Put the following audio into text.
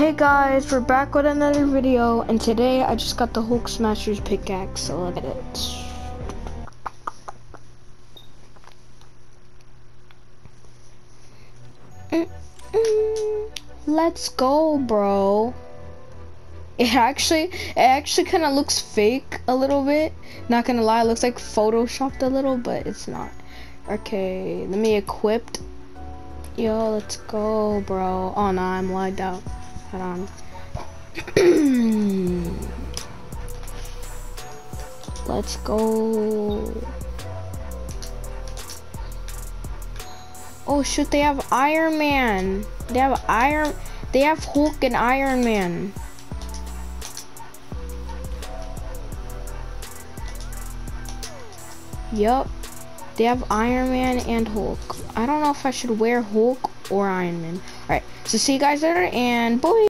Hey guys, we're back with another video, and today I just got the Hulk Smashers pickaxe, so look at it. Mm-mm. Let's go, bro. It actually, it actually kind of looks fake a little bit. Not gonna lie, it looks like photoshopped a little, but it's not. Okay, let me equip. Yo, let's go, bro. Oh no, I'm lagged out. Hold on. let's go. Oh shoot, they have Iron Man. They have Iron, they have Hulk and Iron Man. Yup. They have Iron Man and Hulk. I don't know if I should wear Hulk or Iron Man. Alright, so see you guys later, and boy.